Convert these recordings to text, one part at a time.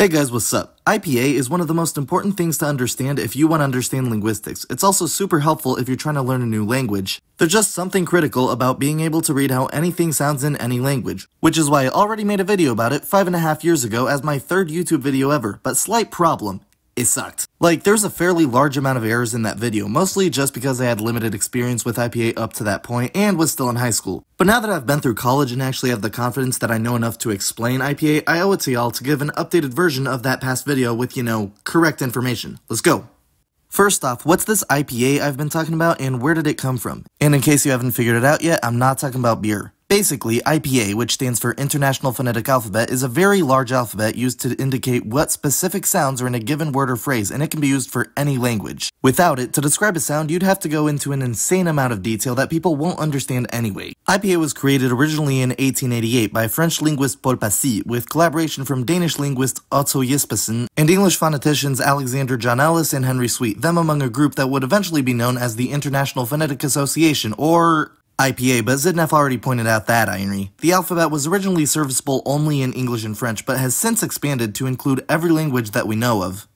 Hey guys, what's up? IPA is one of the most important things to understand if you want to understand linguistics. It's also super helpful if you're trying to learn a new language. There's just something critical about being able to read how anything sounds in any language, which is why I already made a video about it five and a half years ago as my third YouTube video ever, but slight problem it sucked. Like, there's a fairly large amount of errors in that video, mostly just because I had limited experience with IPA up to that point and was still in high school. But now that I've been through college and actually have the confidence that I know enough to explain IPA, I owe it to y'all to give an updated version of that past video with, you know, correct information. Let's go. First off, what's this IPA I've been talking about and where did it come from? And in case you haven't figured it out yet, I'm not talking about beer. Basically, IPA, which stands for International Phonetic Alphabet, is a very large alphabet used to indicate what specific sounds are in a given word or phrase, and it can be used for any language. Without it, to describe a sound, you'd have to go into an insane amount of detail that people won't understand anyway. IPA was created originally in 1888 by French linguist Paul Passy, with collaboration from Danish linguist Otto Jespersen and English phoneticians Alexander John Ellis and Henry Sweet, them among a group that would eventually be known as the International Phonetic Association, or IPA, but Xidnaf already pointed out that irony. The alphabet was originally serviceable only in English and French, but has since expanded to include every language that we know of.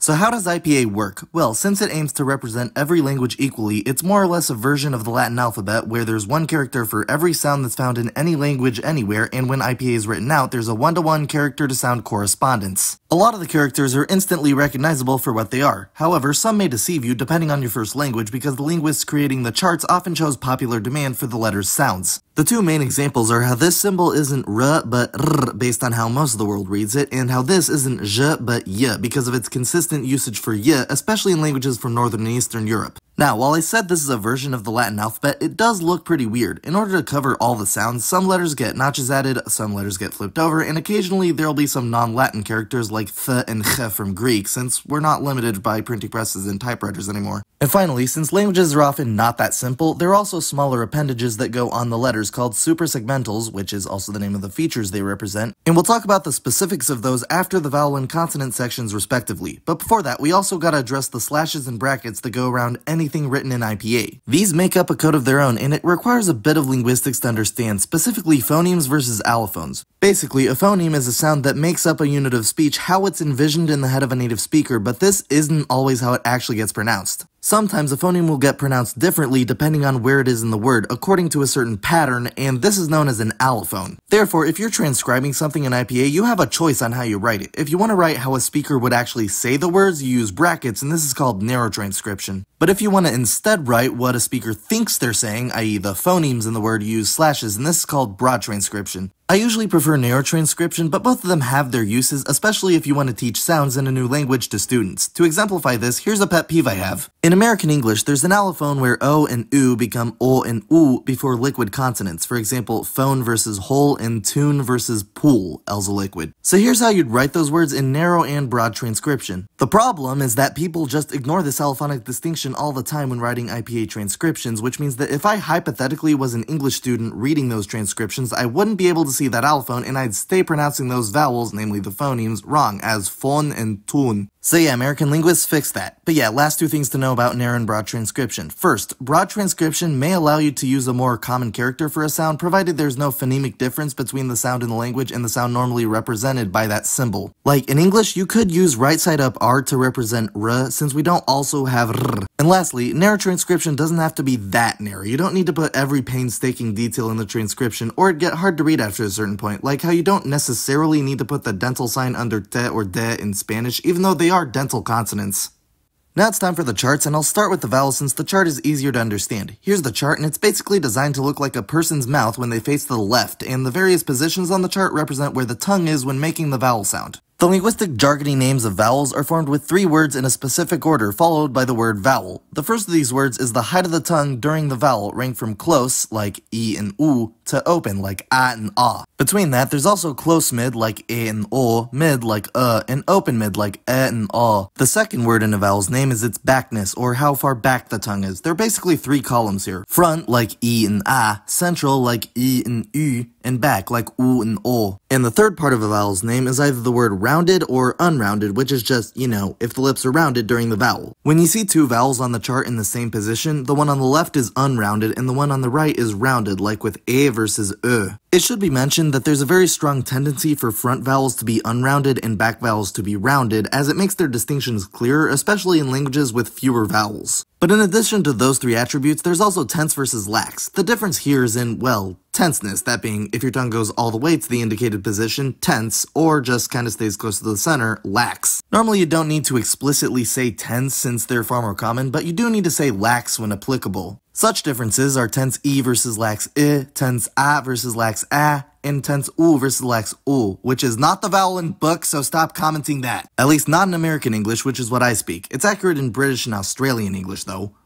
So how does IPA work? Well, since it aims to represent every language equally, it's more or less a version of the Latin alphabet where there's one character for every sound that's found in any language anywhere, and when IPA is written out, there's a one-to-one character-to-sound correspondence. A lot of the characters are instantly recognizable for what they are. However, some may deceive you depending on your first language because the linguists creating the charts often chose popular demand for the letter's sounds. The two main examples are how this symbol isn't r but r based on how most of the world reads it, and how this isn't j but y because of its consistent usage for y, especially in languages from Northern and Eastern Europe. Now, while I said this is a version of the Latin alphabet, it does look pretty weird. In order to cover all the sounds, some letters get notches added, some letters get flipped over, and occasionally there'll be some non-Latin characters like th and ch from Greek, since we're not limited by printing presses and typewriters anymore. And finally, since languages are often not that simple, there are also smaller appendages that go on the letters called suprasegmentals, which is also the name of the features they represent, and we'll talk about the specifics of those after the vowel and consonant sections respectively. But before that, we also gotta address the slashes and brackets that go around anything written in IPA. These make up a code of their own, and it requires a bit of linguistics to understand, specifically phonemes versus allophones. Basically, a phoneme is a sound that makes up a unit of speech how it's envisioned in the head of a native speaker, but this isn't always how it actually gets pronounced. Sometimes a phoneme will get pronounced differently depending on where it is in the word, according to a certain pattern, and this is known as an allophone. Therefore, if you're transcribing something in IPA, you have a choice on how you write it. If you want to write how a speaker would actually say the words, you use brackets, and this is called narrow transcription. But if you want to instead write what a speaker thinks they're saying, i.e. the phonemes in the word, you use slashes, and this is called broad transcription. I usually prefer narrow transcription, but both of them have their uses, especially if you want to teach sounds in a new language to students. To exemplify this, here's a pet peeve I have. In American English, there's an allophone where O and U become O and U before liquid consonants. For example, phone versus hole and tune versus pool, L's a liquid. So here's how you'd write those words in narrow and broad transcription. The problem is that people just ignore this allophonic distinction all the time when writing IPA transcriptions, which means that if I hypothetically was an English student reading those transcriptions, I wouldn't be able to see that allophone and I'd stay pronouncing those vowels, namely the phonemes, wrong as phone and tune. So yeah, American linguists fix that. But yeah, last two things to know about narrow and broad transcription. First, broad transcription may allow you to use a more common character for a sound, provided there's no phonemic difference between the sound in the language and the sound normally represented by that symbol. Like in English, you could use right side up R to represent R, since we don't also have R. And lastly, narrow transcription doesn't have to be that narrow. You don't need to put every painstaking detail in the transcription, or it'd get hard to read after a certain point, like how you don't necessarily need to put the dental sign under te or de in Spanish, even though they are dental consonants. Now it's time for the charts, and I'll start with the vowels since the chart is easier to understand. Here's the chart, and it's basically designed to look like a person's mouth when they face to the left, and the various positions on the chart represent where the tongue is when making the vowel sound. The linguistic jargony names of vowels are formed with three words in a specific order, followed by the word vowel. The first of these words is the height of the tongue during the vowel, ranked from close, like e and u, to open, like a and ah. Between that, there's also close mid, like e and o, mid, like uh, and open mid, like e and ah. The second word in a vowel's name is its backness, or how far back the tongue is. There are basically three columns here. Front, like e and a, central, like e and u, and back, like u and o. And the third part of a vowel's name is either the word rounded or unrounded, which is just, you know, if the lips are rounded during the vowel. When you see two vowels on the chart in the same position, the one on the left is unrounded and the one on the right is rounded, like with a versus e. It should be mentioned that there's a very strong tendency for front vowels to be unrounded and back vowels to be rounded, as it makes their distinctions clearer, especially in languages with fewer vowels. But in addition to those three attributes, there's also tense versus lax. The difference here is in, well, tenseness, that being if your tongue goes all the way to the indicated position, tense, or just kind of stays close to the center, lax. Normally you don't need to explicitly say tense since they're far more common, but you do need to say lax when applicable. Such differences are tense E versus lax I, tense A versus lax A, and tense U versus lax U, which is not the vowel in book, so stop commenting that. At least not in American English, which is what I speak. It's accurate in British and Australian English, though.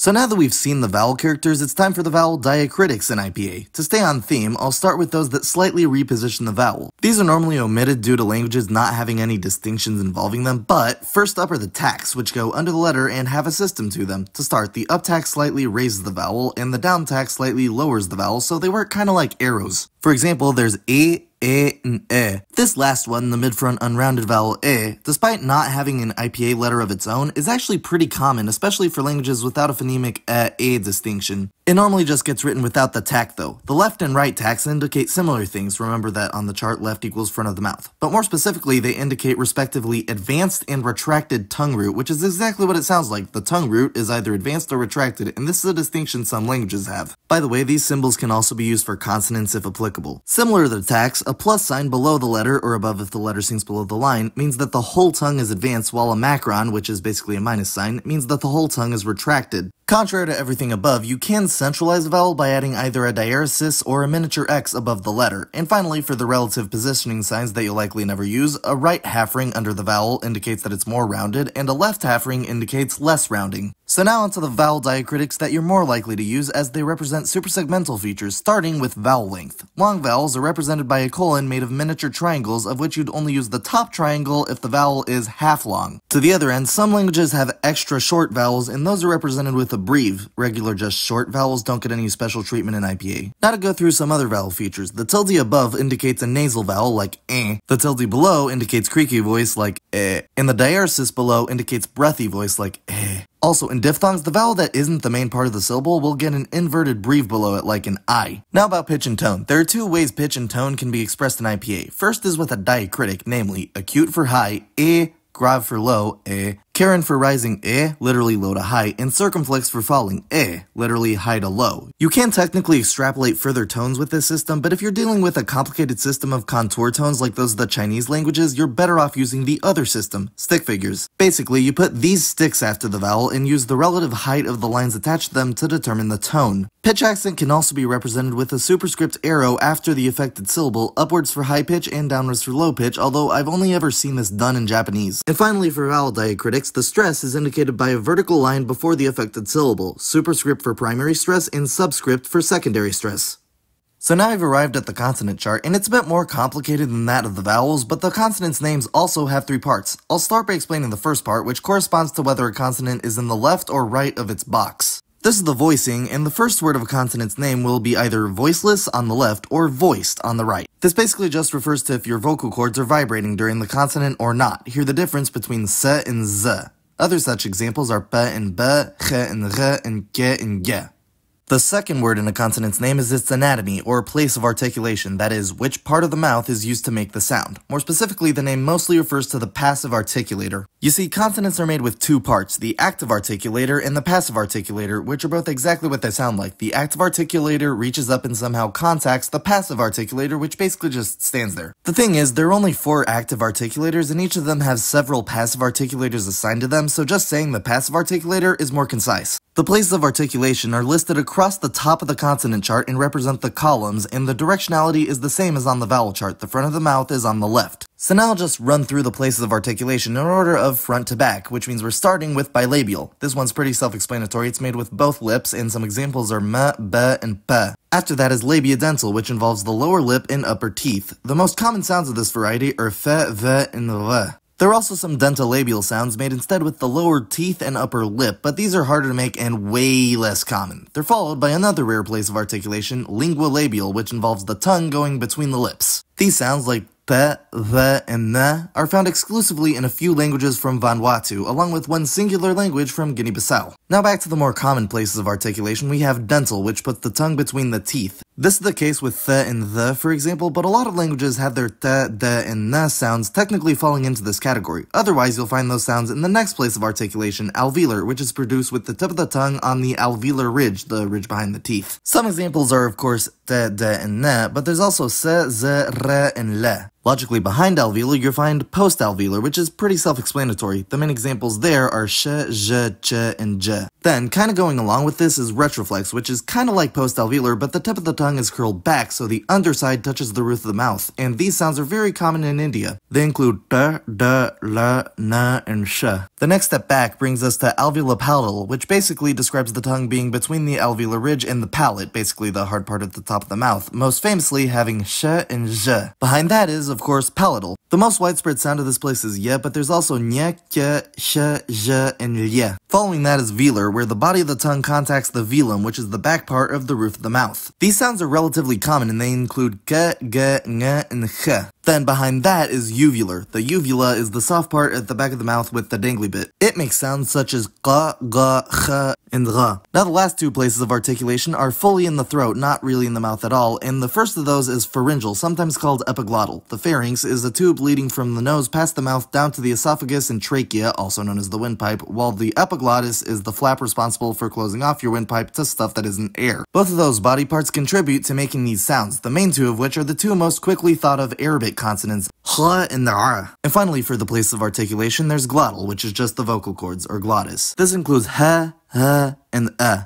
So now that we've seen the vowel characters, it's time for the vowel diacritics in IPA. To stay on theme, I'll start with those that slightly reposition the vowel. These are normally omitted due to languages not having any distinctions involving them, but first up are the tacks, which go under the letter and have a system to them. To start, the up tack slightly raises the vowel, and the down tack slightly lowers the vowel, so they work kinda like arrows. For example, there's a, and e. This last one, the mid-front unrounded vowel e, despite not having an IPA letter of its own, is actually pretty common, especially for languages without a phonemic uh, e, e distinction. It normally just gets written without the tack though. The left and right tacks indicate similar things, remember that on the chart left equals front of the mouth. But more specifically, they indicate respectively advanced and retracted tongue root, which is exactly what it sounds like. The tongue root is either advanced or retracted, and this is a distinction some languages have. By the way, these symbols can also be used for consonants if applicable. Similar to the tacks, a plus sign below the letter or above if the letter sinks below the line means that the whole tongue is advanced while a macron, which is basically a minus sign, means that the whole tongue is retracted. Contrary to everything above, you can centralize a vowel by adding either a diaeresis or a miniature X above the letter. And finally, for the relative positioning signs that you'll likely never use, a right half ring under the vowel indicates that it's more rounded, and a left half ring indicates less rounding. So now onto the vowel diacritics that you're more likely to use as they represent suprasegmental features, starting with vowel length. Long vowels are represented by a colon made of miniature triangles, of which you'd only use the top triangle if the vowel is half long. To the other end, some languages have extra short vowels, and those are represented with a breve. Regular just short vowels don't get any special treatment in IPA. Now to go through some other vowel features. The tilde above indicates a nasal vowel like eh. The tilde below indicates creaky voice like eh. And the diaeresis below indicates breathy voice like eh. Also, in diphthongs, the vowel that isn't the main part of the syllable will get an inverted breve below it like an I. Now about pitch and tone. There are two ways pitch and tone can be expressed in IPA. First is with a diacritic, namely acute for high, e, grave for low, e, caron for rising eh, literally low to high, and circumflex for falling eh, literally high to low. You can technically extrapolate further tones with this system, but if you're dealing with a complicated system of contour tones like those of the Chinese languages, you're better off using the other system, stick figures. Basically, you put these sticks after the vowel and use the relative height of the lines attached to them to determine the tone. Pitch accent can also be represented with a superscript arrow after the affected syllable, upwards for high pitch and downwards for low pitch, although I've only ever seen this done in Japanese. And finally, for vowel diacritics, the stress is indicated by a vertical line before the affected syllable, superscript for primary stress and subscript for secondary stress. So now I've arrived at the consonant chart, and it's a bit more complicated than that of the vowels, but the consonants' names also have three parts. I'll start by explaining the first part, which corresponds to whether a consonant is in the left or right of its box. This is the voicing, and the first word of a consonant's name will be either voiceless on the left or voiced on the right. This basically just refers to if your vocal cords are vibrating during the consonant or not. Hear the difference between s and z. Other such examples are p and b, ch and r, and g and g. The second word in a consonant's name is its anatomy, or place of articulation, that is, which part of the mouth is used to make the sound. More specifically, the name mostly refers to the passive articulator. You see, consonants are made with two parts, the active articulator and the passive articulator, which are both exactly what they sound like. The active articulator reaches up and somehow contacts the passive articulator, which basically just stands there. The thing is, there are only four active articulators, and each of them have several passive articulators assigned to them, so just saying the passive articulator is more concise. The places of articulation are listed across the top of the consonant chart and represent the columns, and the directionality is the same as on the vowel chart. The front of the mouth is on the left. So now I'll just run through the places of articulation in order of front to back, which means we're starting with bilabial. This one's pretty self-explanatory, it's made with both lips, and some examples are m, b, and p. After that is labiodental, which involves the lower lip and upper teeth. The most common sounds of this variety are f, v, and r. There are also some dentolabial sounds made instead with the lower teeth and upper lip, but these are harder to make and way less common. They're followed by another rare place of articulation, linguolabial, which involves the tongue going between the lips. These sounds like pe, the, and ne are found exclusively in a few languages from Vanuatu, along with one singular language from Guinea-Bissau. Now back to the more common places of articulation, we have dental, which puts the tongue between the teeth. This is the case with the and the, for example, but a lot of languages have their th, the, and na sounds technically falling into this category. Otherwise, you'll find those sounds in the next place of articulation, alveolar, which is produced with the tip of the tongue on the alveolar ridge, the ridge behind the teeth. Some examples are, of course, the, and na, but there's also se, ze, re, and le. Logically behind alveolar, you'll find post-alveolar, which is pretty self-explanatory. The main examples there are sh, zh, ch, and j. Then, kinda going along with this is retroflex, which is kinda like post-alveolar, but the tip of the tongue is curled back so the underside touches the roof of the mouth, and these sounds are very common in India. They include d, d, l, n, and sh. The next step back brings us to alveolopalatal, which basically describes the tongue being between the alveolar ridge and the palate, basically the hard part of the top of the mouth, most famously having sh and zh. Behind that is, of course, palatal. The most widespread sound of this place is ye, but there's also nye, kye, sh, zh, and lye. Following that is velar, where the body of the tongue contacts the velum, which is the back part of the roof of the mouth. These sounds are relatively common and they include k, g, ng, and ch. Then behind that is uvular. The uvula is the soft part at the back of the mouth with the dangly bit. It makes sounds such as ga, ga, ch, and ra. Now the last two places of articulation are fully in the throat, not really in the mouth at all, and the first of those is pharyngeal, sometimes called epiglottal. The pharynx is a tube leading from the nose past the mouth down to the esophagus and trachea, also known as the windpipe, while the epiglottis is the flap responsible for closing off your windpipe to stuff that isn't air. Both of those body parts contribute to making these sounds, the main two of which are the two most quickly thought of Arabic consonants, ha and ra. And finally, for the place of articulation, there's glottal, which is just the vocal cords, or glottis. This includes ha, ha, and uh.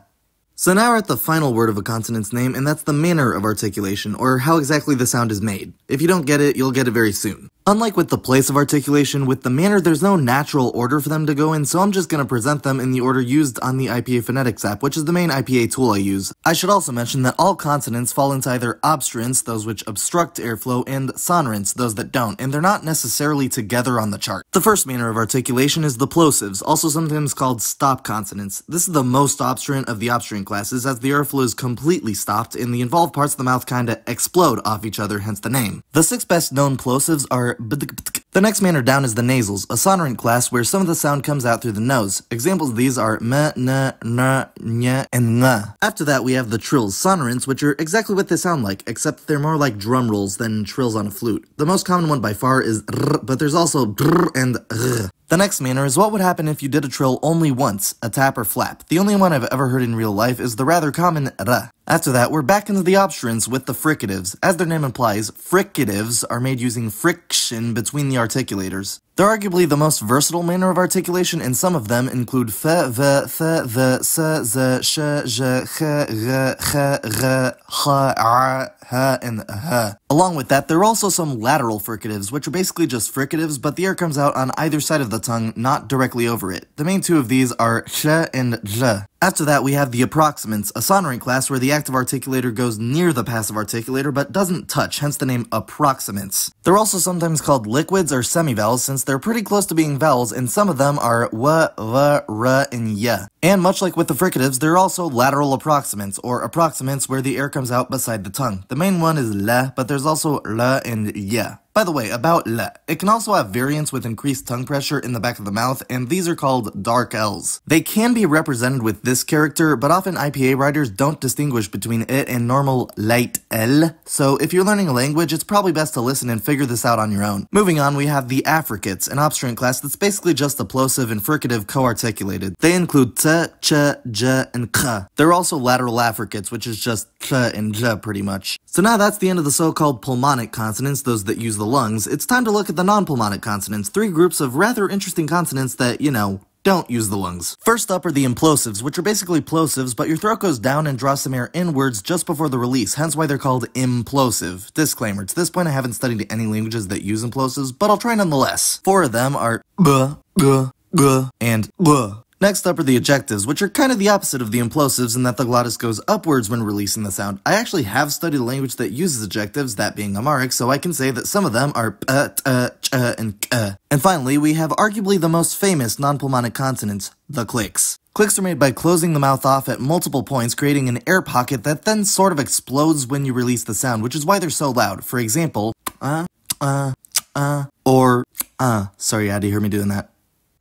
So now we're at the final word of a consonant's name, and that's the manner of articulation, or how exactly the sound is made. If you don't get it, you'll get it very soon. Unlike with the place of articulation, with the manner there's no natural order for them to go in, so I'm just going to present them in the order used on the IPA Phonetics app, which is the main IPA tool I use. I should also mention that all consonants fall into either obstruents, those which obstruct airflow, and sonorants, those that don't, and they're not necessarily together on the chart. The first manner of articulation is the plosives, also sometimes called stop consonants. This is the most obstruent of the obstruent classes, as the airflow is completely stopped, and the involved parts of the mouth kinda explode off each other, hence the name. The six best known plosives are but the the next manner down is the nasals, a sonorant class where some of the sound comes out through the nose. Examples of these are m, n, n, ny, and ng. After that, we have the trills, sonorants, which are exactly what they sound like, except they're more like drum rolls than trills on a flute. The most common one by far is r, but there's also dr and r. The next manner is what would happen if you did a trill only once, a tap or flap. The only one I've ever heard in real life is the rather common ra. After that, we're back into the obstruents with the fricatives. As their name implies, fricatives are made using friction between the articulators. They're arguably the most versatile manner of articulation, and some of them include f, v, th, the, s, z, sh, j, ch, r, ch, r, h, r, h, and h. Along with that, there are also some lateral fricatives, which are basically just fricatives, but the air comes out on either side of the tongue, not directly over it. The main two of these are sh and j. After that, we have the approximants, a sonorant class where the active articulator goes near the passive articulator but doesn't touch, hence the name approximants. They're also sometimes called liquids or semivowels since they're pretty close to being vowels, and some of them are w, v, r, and y. And much like with the fricatives, there are also lateral approximants, or approximants where the air comes out beside the tongue. The main one is le, but there's also l and y. By the way, about le, it can also have variants with increased tongue pressure in the back of the mouth, and these are called dark L's. They can be represented with this character, but often IPA writers don't distinguish between it and normal light L, so if you're learning a language, it's probably best to listen and figure this out on your own. Moving on, we have the affricates, an obstruent class that's basically just a plosive and fricative co-articulated. They include t, ch, j, and k. They're also lateral affricates, which is just ch and j pretty much. So now that's the end of the so-called pulmonic consonants, those that use the lungs, it's time to look at the non-pulmonic consonants, three groups of rather interesting consonants that, you know, don't use the lungs. First up are the implosives, which are basically plosives, but your throat goes down and draws some air inwards just before the release, hence why they're called implosive. Disclaimer, to this point I haven't studied any languages that use implosives, but I'll try nonetheless. Four of them are b, g, g, and b. Next up are the ejectives, which are kind of the opposite of the implosives in that the glottis goes upwards when releasing the sound. I actually have studied a language that uses ejectives, that being Amharic, so I can say that some of them are p, t, ch, and k. And finally, we have arguably the most famous non-pulmonic consonants, the clicks. Clicks are made by closing the mouth off at multiple points, creating an air pocket that then sort of explodes when you release the sound, which is why they're so loud. For example, uh, uh, uh, or uh. Sorry, you had to hear me doing that.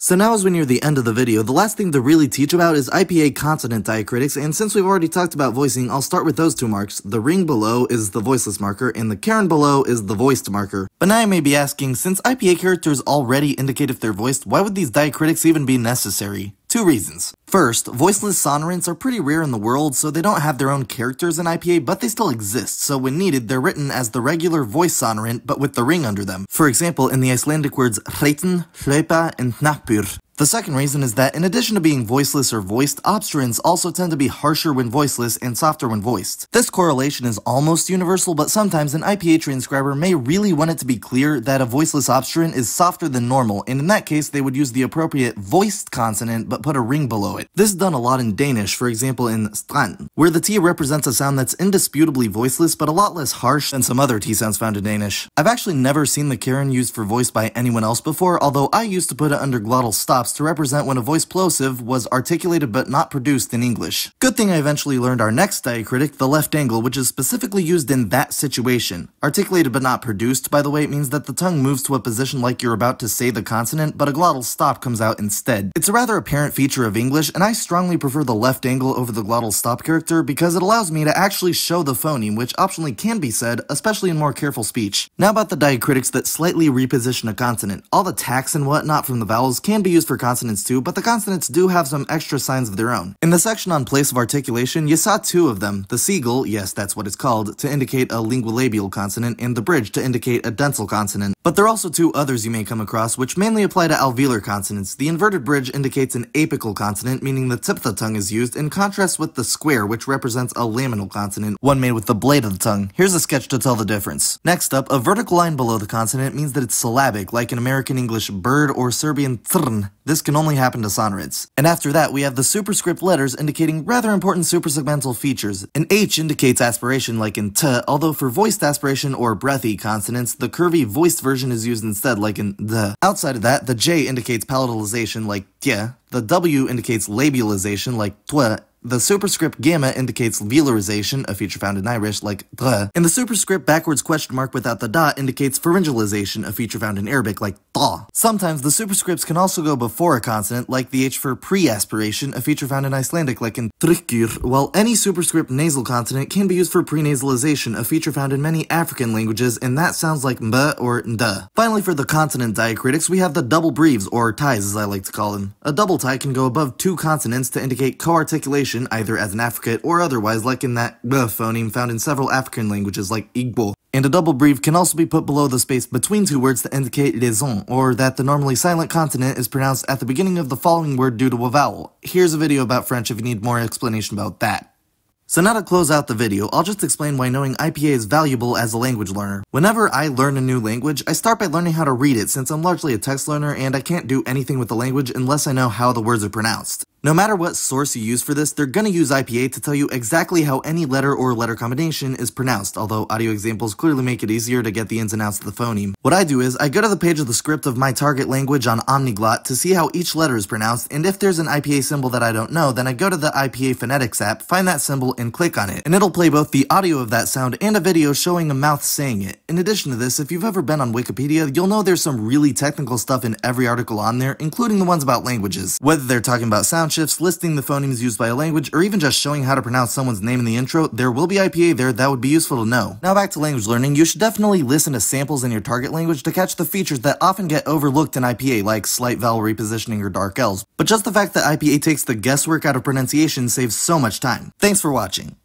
So now as we near the end of the video, the last thing to really teach about is IPA consonant diacritics, and since we've already talked about voicing, I'll start with those two marks. The ring below is the voiceless marker, and the caron below is the voiced marker. But now you may be asking, since IPA characters already indicate if they're voiced, why would these diacritics even be necessary? Two reasons. First, voiceless sonorants are pretty rare in the world, so they don't have their own characters in IPA, but they still exist, so when needed, they're written as the regular voice sonorant, but with the ring under them. For example, in the Icelandic words hreiten, hlaupa, and hnappur, the second reason is that in addition to being voiceless or voiced, obstruents also tend to be harsher when voiceless and softer when voiced. This correlation is almost universal, but sometimes an IPA transcriber may really want it to be clear that a voiceless obstruent is softer than normal, and in that case they would use the appropriate voiced consonant but put a ring below it. This is done a lot in Danish, for example in strand, where the T represents a sound that's indisputably voiceless but a lot less harsh than some other T sounds found in Danish. I've actually never seen the caron used for voice by anyone else before, although I used to put it under glottal stops to represent when a voice plosive was articulated but not produced in English. Good thing I eventually learned our next diacritic, the left angle, which is specifically used in that situation. Articulated but not produced, by the way, means that the tongue moves to a position like you're about to say the consonant, but a glottal stop comes out instead. It's a rather apparent feature of English, and I strongly prefer the left angle over the glottal stop character because it allows me to actually show the phoneme, which optionally can be said, especially in more careful speech. Now about the diacritics that slightly reposition a consonant. All the tacks and whatnot from the vowels can be used for consonants too, but the consonants do have some extra signs of their own. In the section on place of articulation, you saw two of them, the seagull, yes that's what it's called, to indicate a linguolabial consonant, and the bridge to indicate a dental consonant. But there are also two others you may come across, which mainly apply to alveolar consonants. The inverted bridge indicates an apical consonant, meaning the tip of the tongue is used, in contrast with the square, which represents a laminal consonant, one made with the blade of the tongue. Here's a sketch to tell the difference. Next up, a vertical line below the consonant means that it's syllabic, like in American English bird or Serbian trn. This can only happen to sonorants. And after that, we have the superscript letters indicating rather important suprasegmental features. An H indicates aspiration like in t, although for voiced aspiration or breathy consonants, the curvy voiced version is used instead like in the. Outside of that, the J indicates palatalization like tje, the W indicates labialization like twe, the superscript gamma indicates velarization, a feature found in Irish, like dre, and the superscript backwards question mark without the dot indicates pharyngealization, a feature found in Arabic, like ta. Sometimes the superscripts can also go before a consonant, like the H for pre-aspiration, a feature found in Icelandic, like in trykkur, while any superscript nasal consonant can be used for prenasalization, a feature found in many African languages, and that sounds like mb or nda. Finally, for the consonant diacritics, we have the double breves, or ties as I like to call them. A double tie can go above two consonants to indicate co-articulation either as an affricate or otherwise, like in that g phoneme found in several African languages like Igbo. And a double breve can also be put below the space between two words to indicate liaison, or that the normally silent consonant is pronounced at the beginning of the following word due to a vowel. Here's a video about French if you need more explanation about that. So now to close out the video, I'll just explain why knowing IPA is valuable as a language learner. Whenever I learn a new language, I start by learning how to read it since I'm largely a text learner and I can't do anything with the language unless I know how the words are pronounced. No matter what source you use for this, they're gonna use IPA to tell you exactly how any letter or letter combination is pronounced, although audio examples clearly make it easier to get the ins and outs of the phoneme. What I do is, I go to the page of the script of my target language on Omniglot to see how each letter is pronounced, and if there's an IPA symbol that I don't know, then I go to the IPA phonetics app, find that symbol, and click on it, and it'll play both the audio of that sound and a video showing a mouth saying it. In addition to this, if you've ever been on Wikipedia, you'll know there's some really technical stuff in every article on there, including the ones about languages. Whether they're talking about sound shifts, listing the phonemes used by a language, or even just showing how to pronounce someone's name in the intro, there will be IPA there that would be useful to know. Now back to language learning, you should definitely listen to samples in your target language to catch the features that often get overlooked in IPA, like slight vowel repositioning or dark L's. But just the fact that IPA takes the guesswork out of pronunciation saves so much time. Thanks for watching.